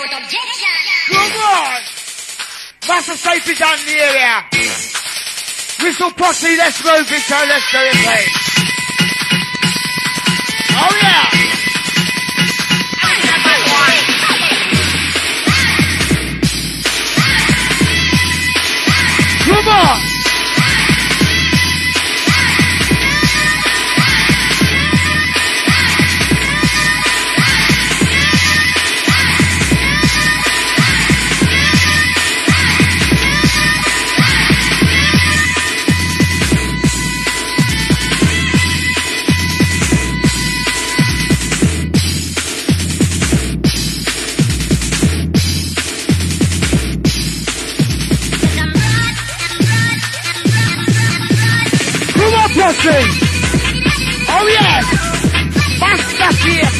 without objection. Come on! Mastersafe is on the area. Whistle Posse, let's move it, so let's do it, please. Oh yeah! Come on! Oh yes! Here!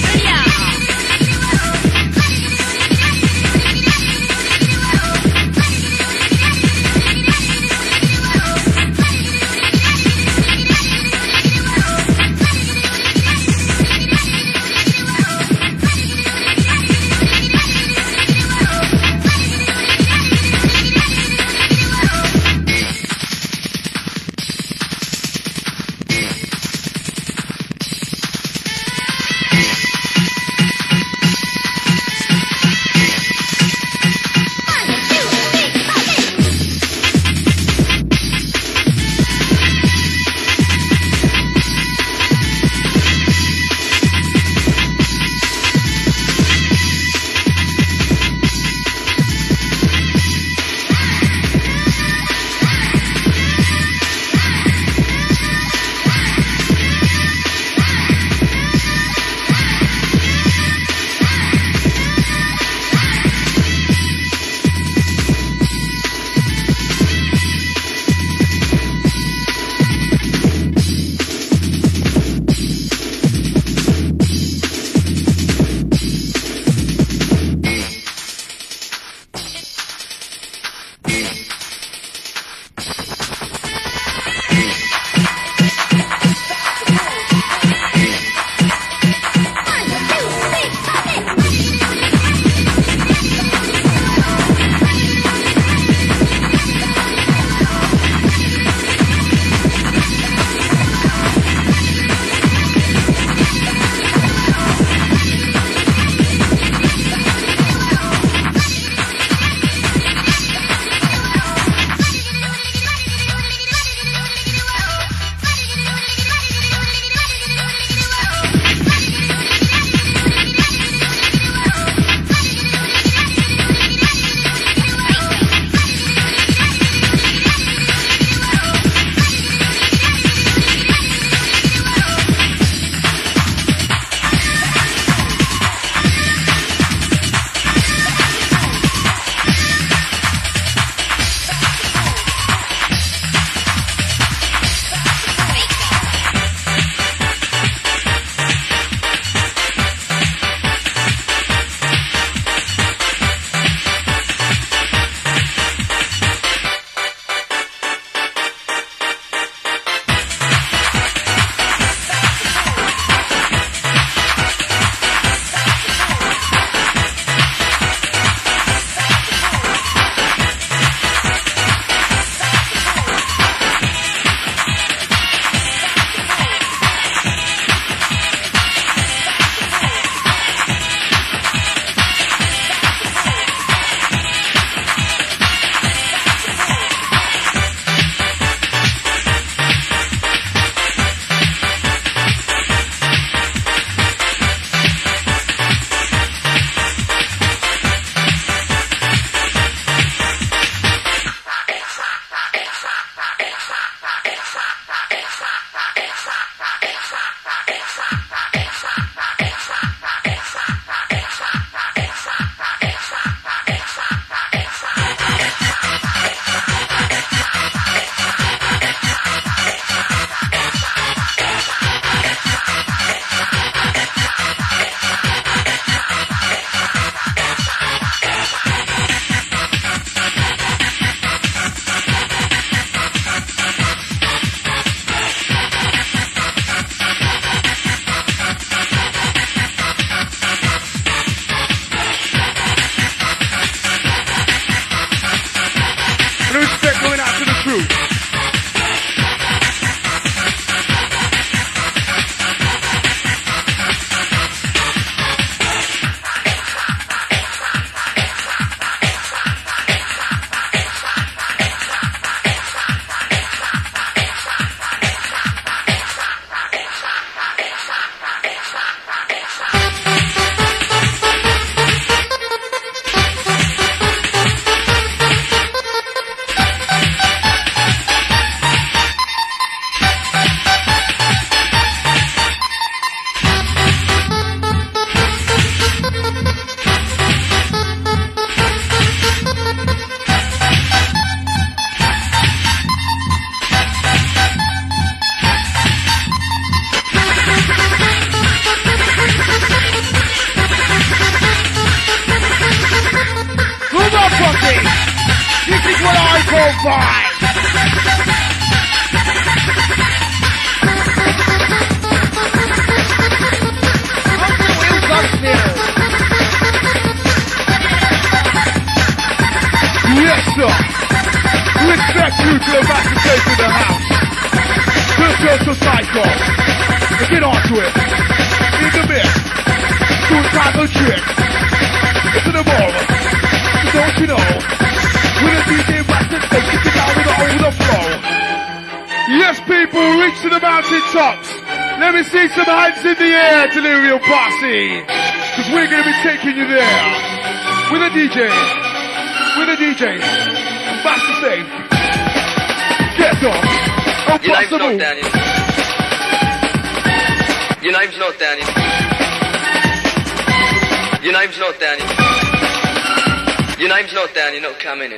Your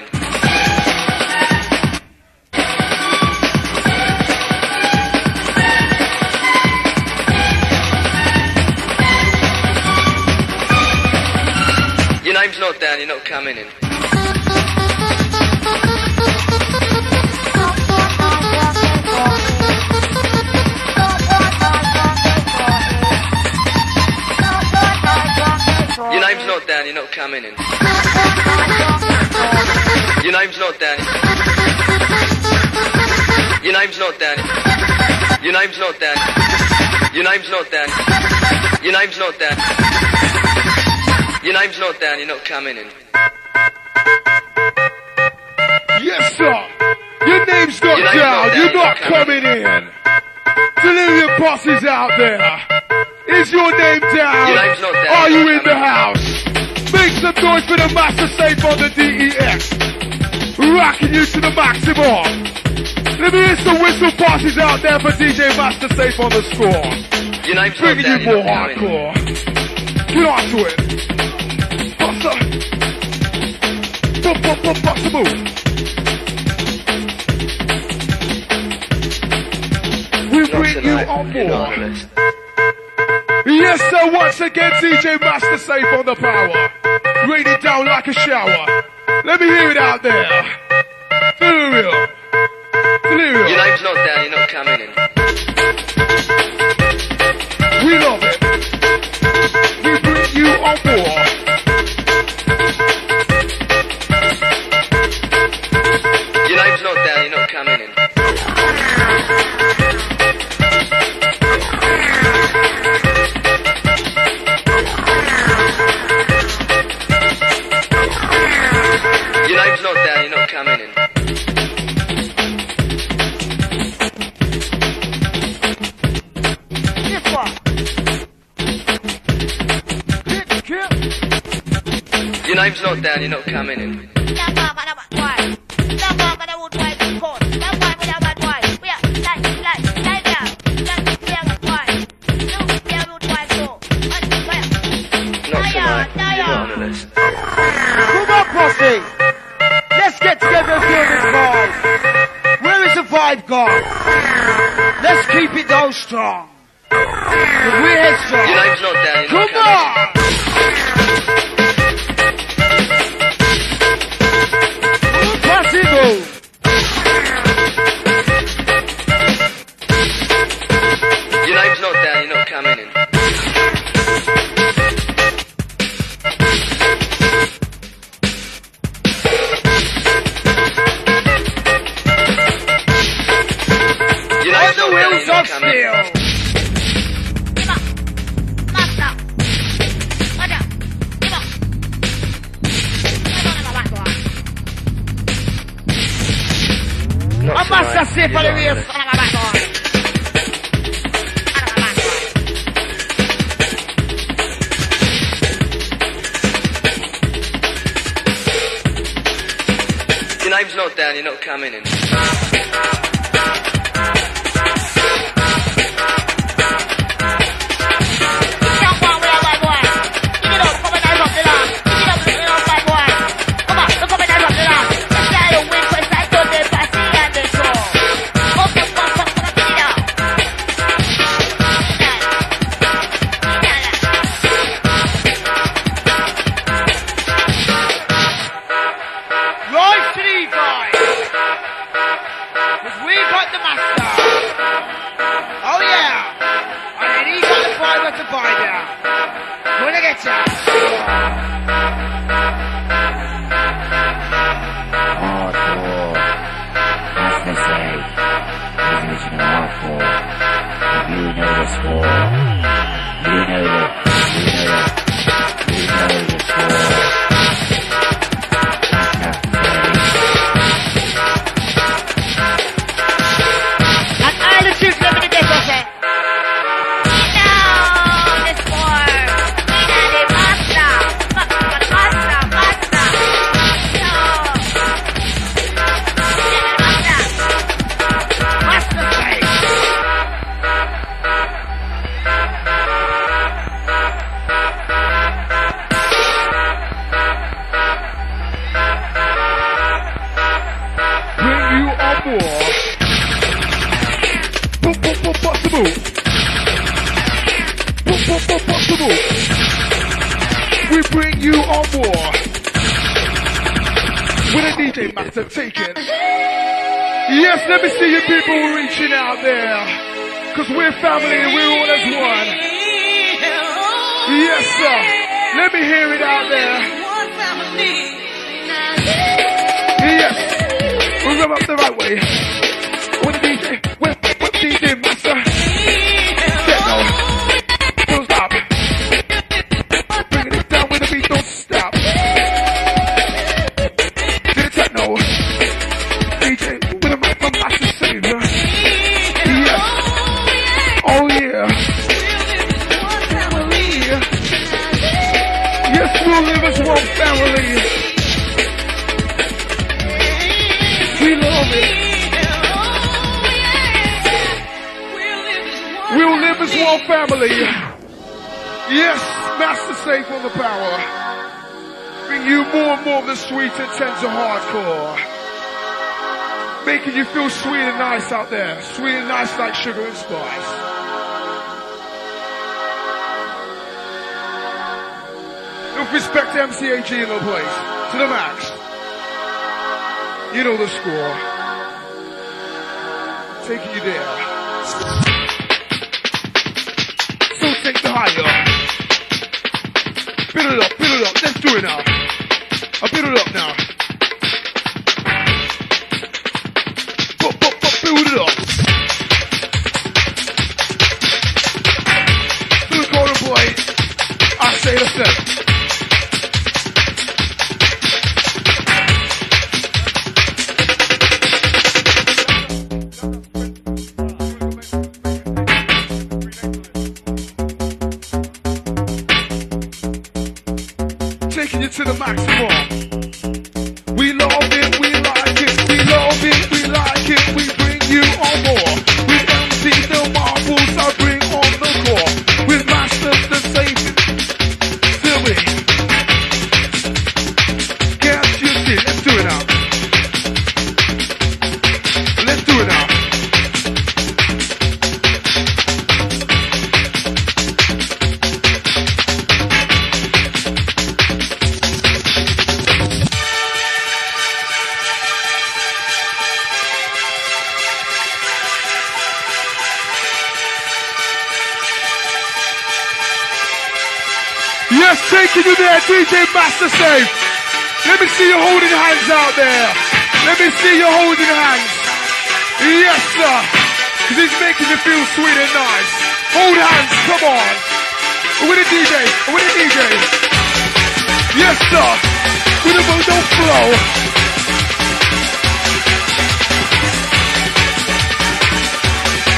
name's not down, you're not coming in. Your name's not down, you're not coming in. Your name's not Danny. Your name's not Danny. Your name's not Danny. Your name's not Danny. Your name's not Danny. Your name's not Danny, you're not coming in. Yes, sir. Your name's not Your name's down. not You're not coming in. Delirium Posse's out there. Is your name down? Your name's not down. Are you in the house? Make some noise for the master safe on the decks. Rocking you to the maximum. Let me hear some whistle passes out there for DJ Mastersafe on the score. Name's not Bringing you more not coming in. hardcore. Get on to it. Bust, bust, bust, bust a move. We bring you tonight. on You're on board. Yes, sir. Once again, DJ Mastersafe on the power. Rain it down like a shower. Let me hear it out there. Delirium. Delirium. Your name's not down, you're not coming in. We love it. We bring you on board. Name's not down, you're not coming in. Not tonight. You're not on the list. Come on, Posse. Let's get together and feel this vibe. Where is the vibe gone? Let's keep it though strong. We're Your headstrong. name's not down, Come coming We'll live as one family. Yes, Master Safe on the power. Bring you more and more of the sweet and tender hardcore. Making you feel sweet and nice out there. Sweet and nice like sugar and spice. With respect to MCAG in the place. To the max. You know the score. Taking you there. Take the higher. Build it up, build it up. Let's do it now. I build it up now. Let me see you holding hands out there. Let me see you holding hands. Yes, sir. Cause he's making you feel sweet and nice. Hold hands, come on. With a DJ, with a DJ. Yes, sir. With a mojo flow.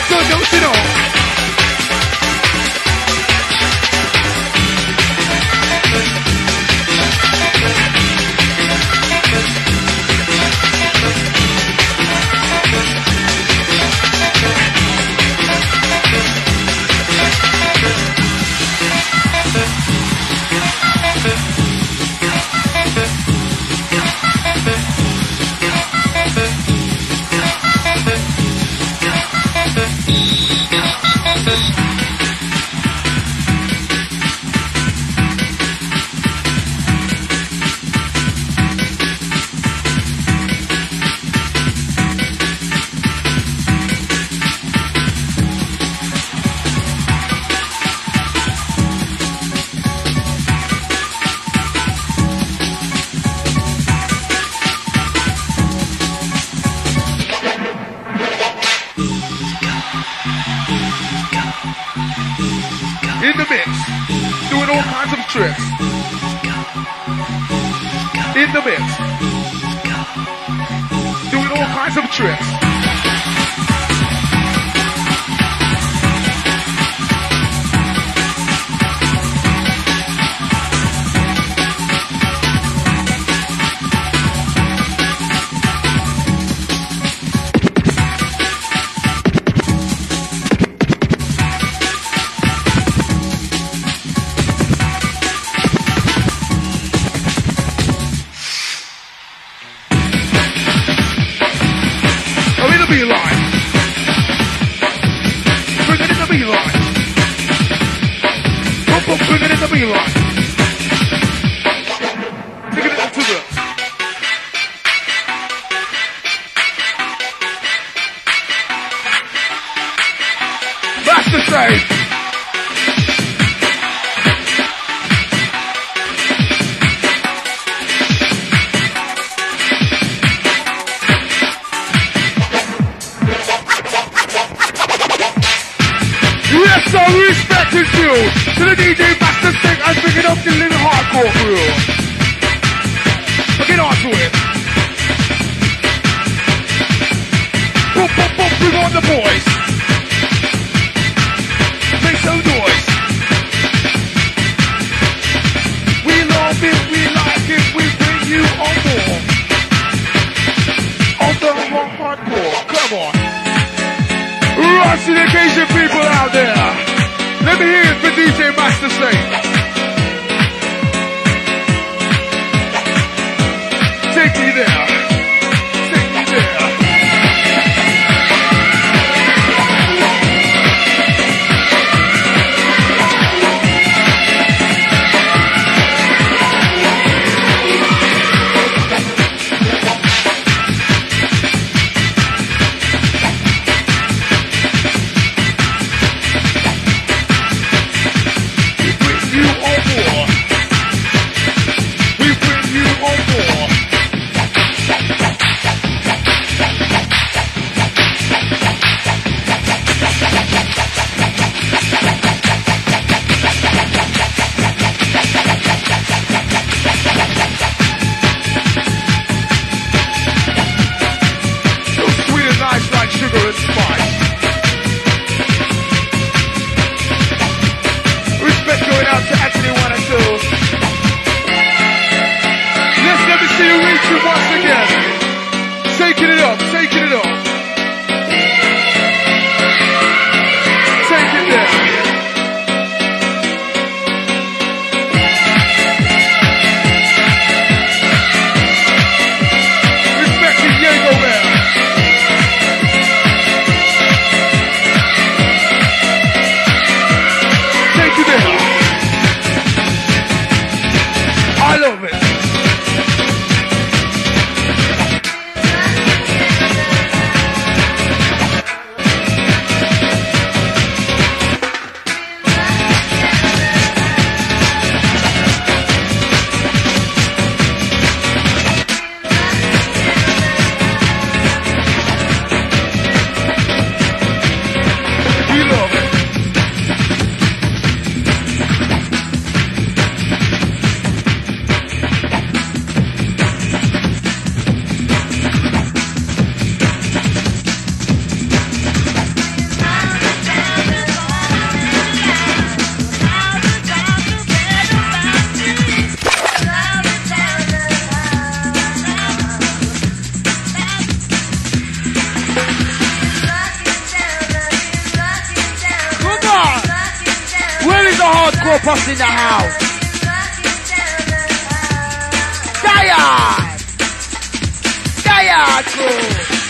So don't you know? The hardcore posse in the house? Diard! Diard crew!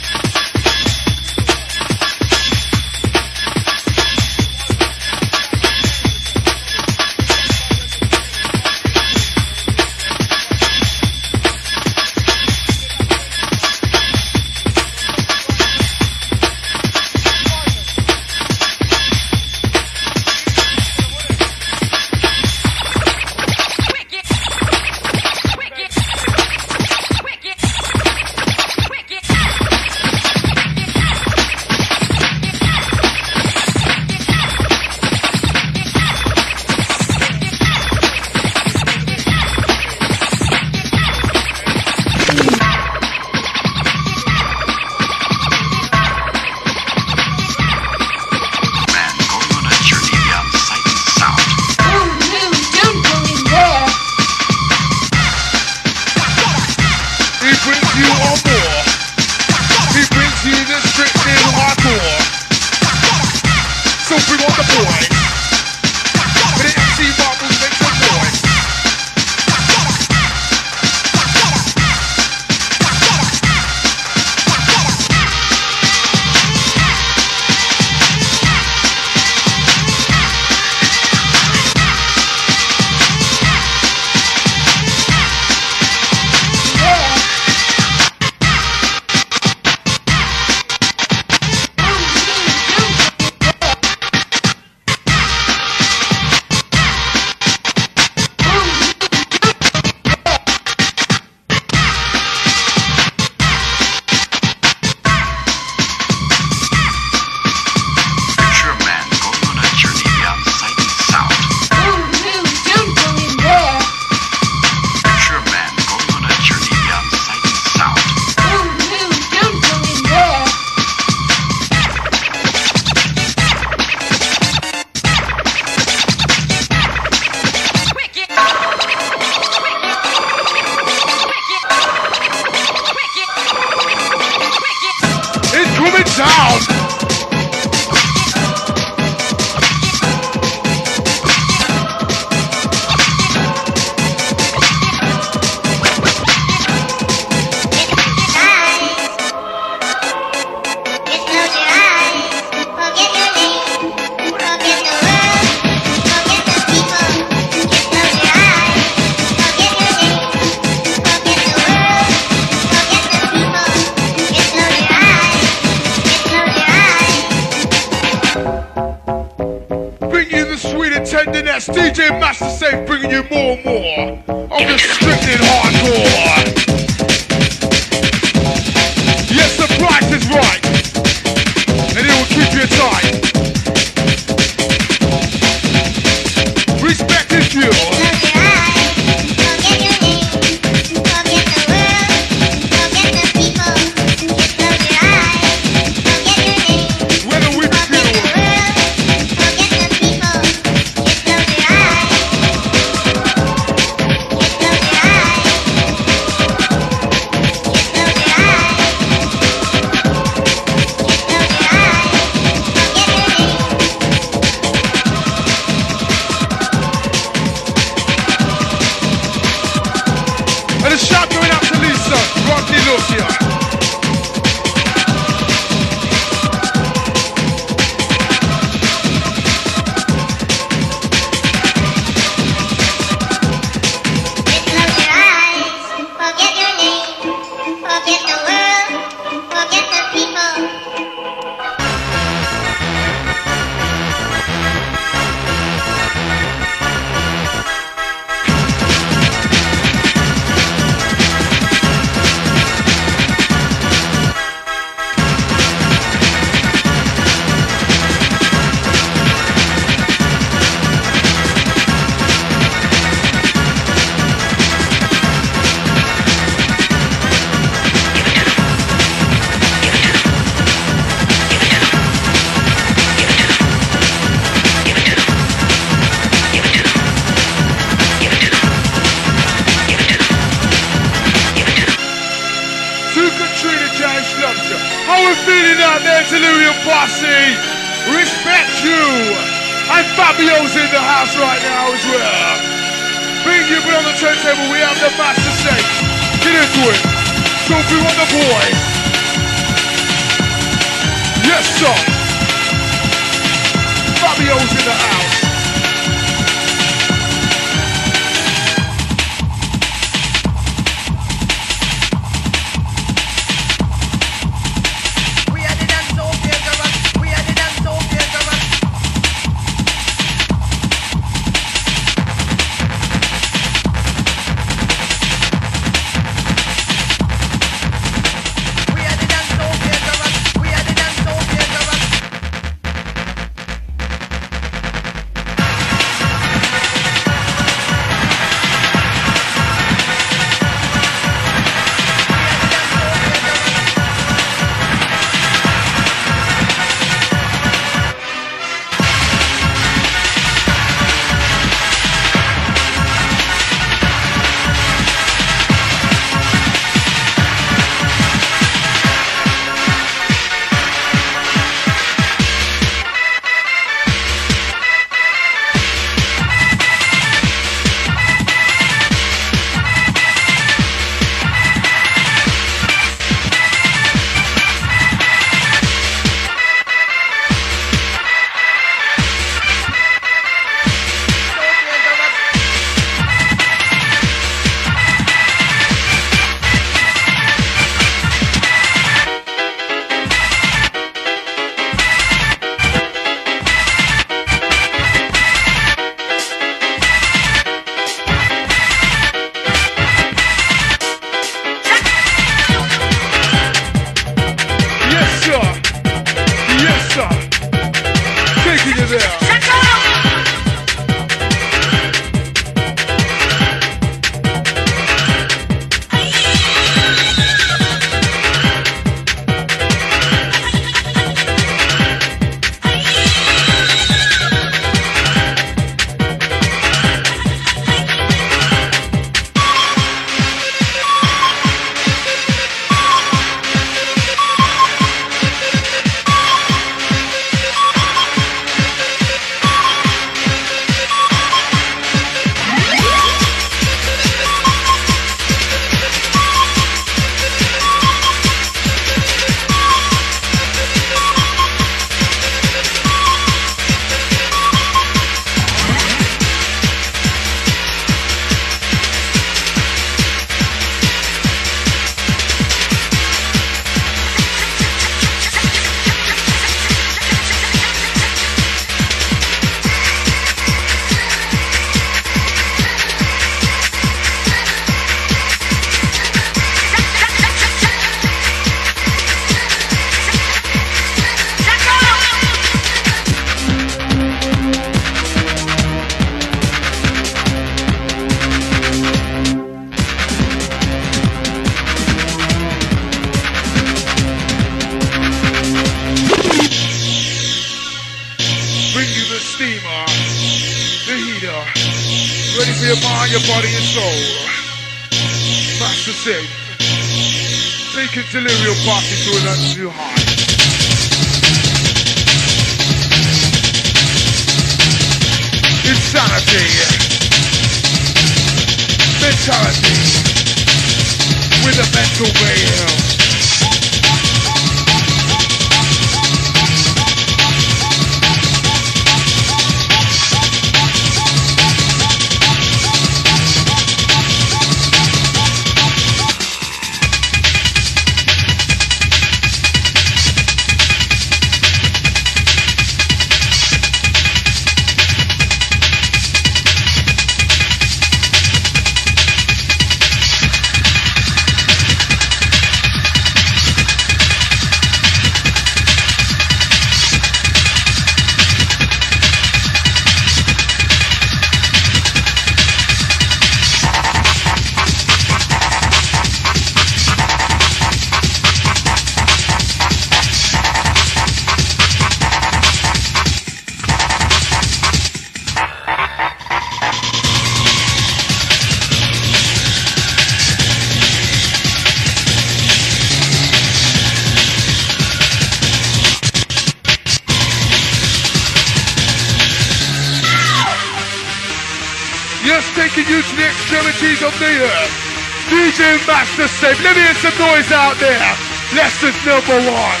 Mastersafe. Let me hear some noise out there. Lesson number one.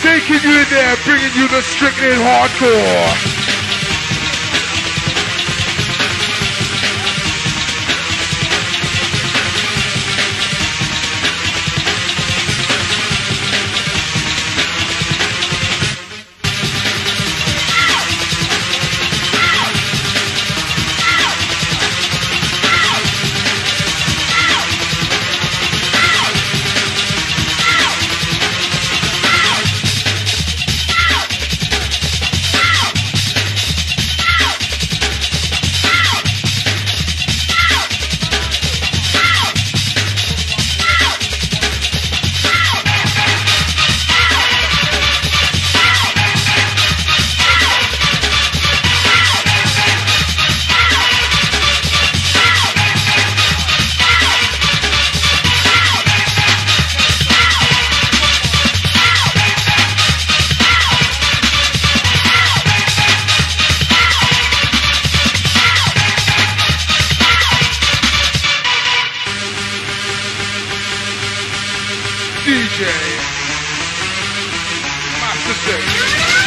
Taking you in there, bringing you the strictly hardcore. DJ Master Six.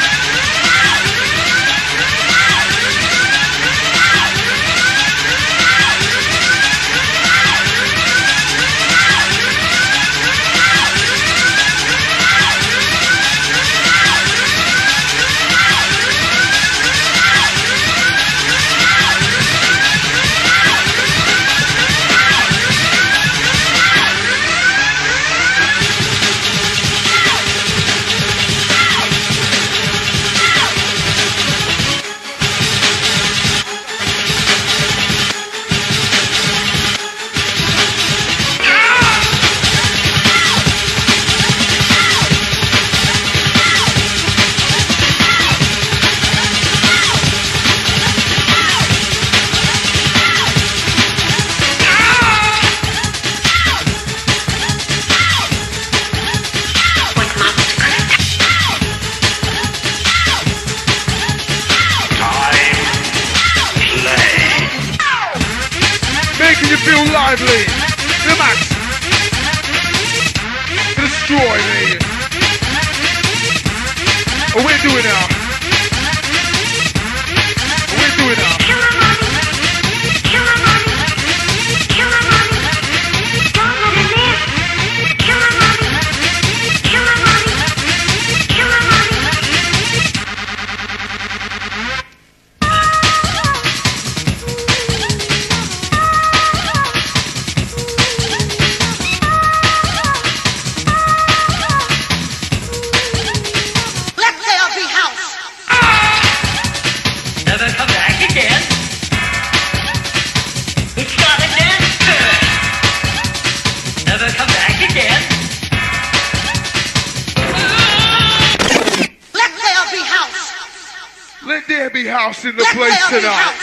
house in the Let place tonight.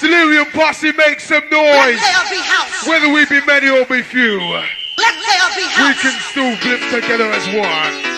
Delirium Posse, make some noise. Whether we be many or be few, we can still live together as one.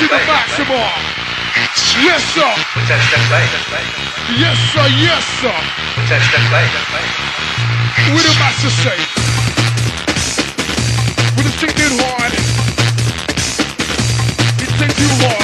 to the maximum. Yes, sir. Yes, sir. Yes, sir. What am I to say? With a thinking hard, it takes you hard.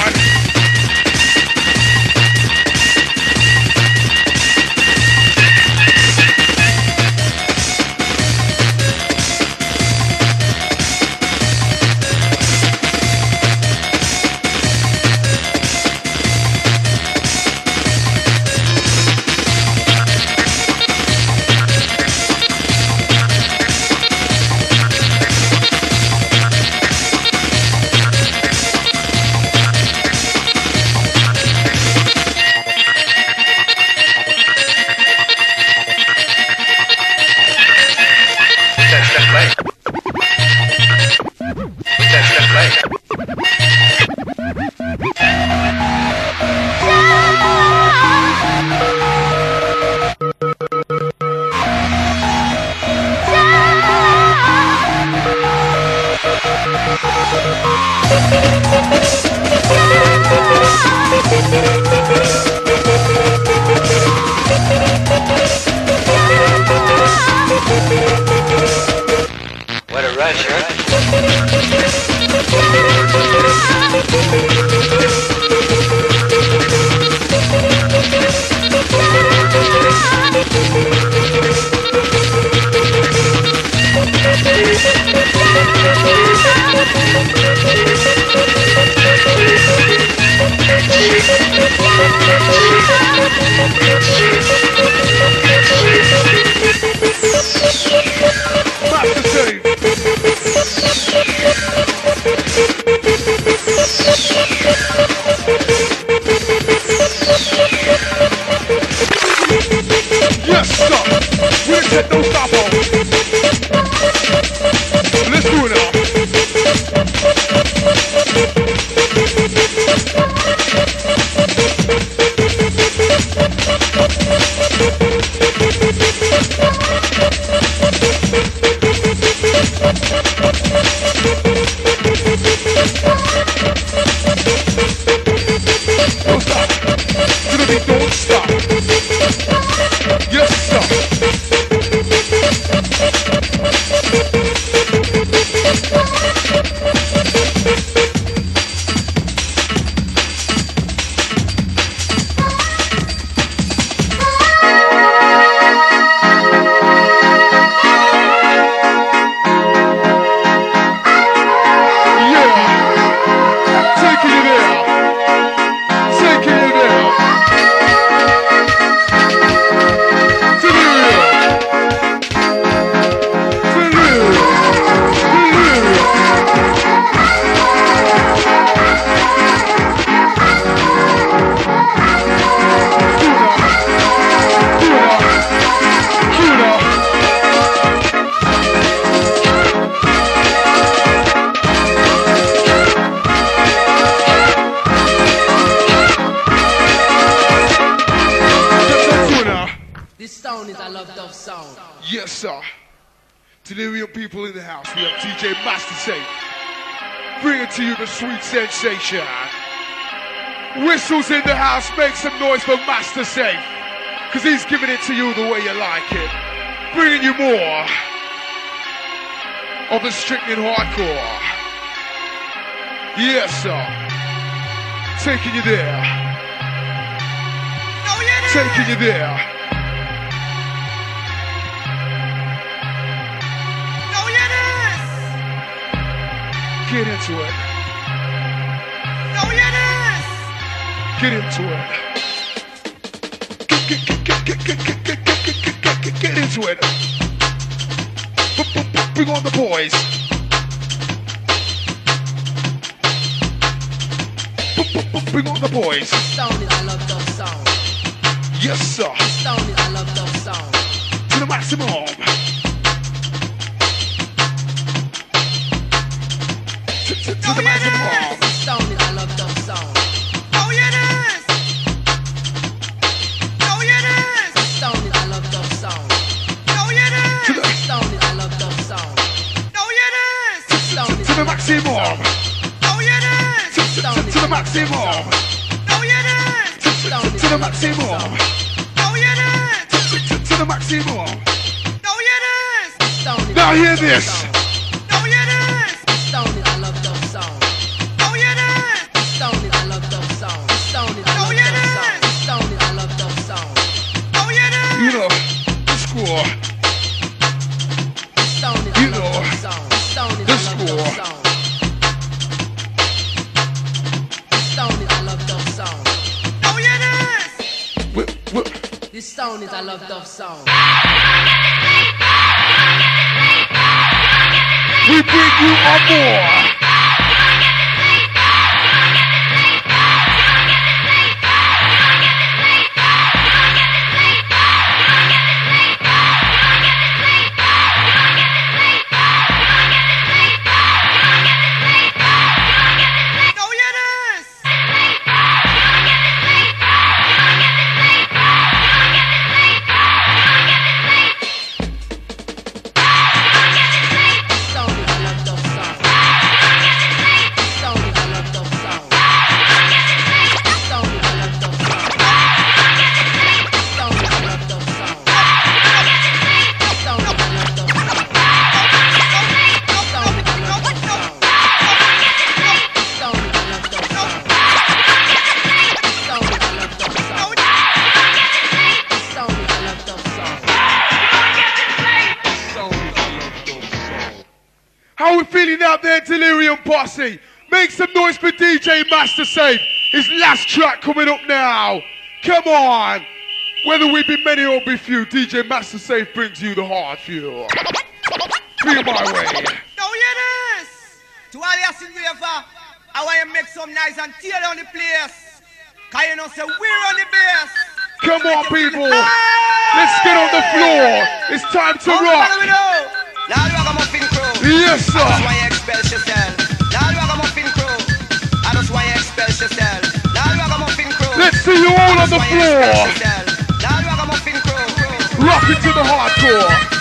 This sound is a loved of sound. Yes, sir. To the real people in the house, we have DJ Mastersafe. Bringing to you the sweet sensation. Whistles in the house, make some noise for Mastersafe. Cause he's giving it to you the way you like it. Bringing you more of the Strickland Hardcore. Yes, sir. Taking you there. Taking you there. Get into it. Get into it. Get, get, get, get, get, get, get, get, get, get, get, into it. Bring on the boys. Bring on the boys. Is a loved of sound. Yes, sir. Is a loved of sound. To the maximum. oh, it is. Oh, it is. Oh, it is. Oh, it is. Oh, it is. To the maximum. Oh, it is. Sound. To the maximum. Oh, it is. Sound. To the maximum. Oh, it is. To the maximum. Oh, it is. Now hear this. Is a loved of sound. we bring you on more. Mastersafe. His last track coming up now. Come on. Whether we be many or be few, DJ Mastersafe brings you the hard fuel. Feel my way. Now hear this. To all your silver, uh, I want to make some nice and tear down the place. Cause you know say we're on the base. Come on, people. Let's get on the floor. It's time to rock. Now the ragamuffin crew. Yes, sir. Let's see you all on I just the want you to floor. expel yourself. Now the ragamuffin crew. Rocking to the hardcore.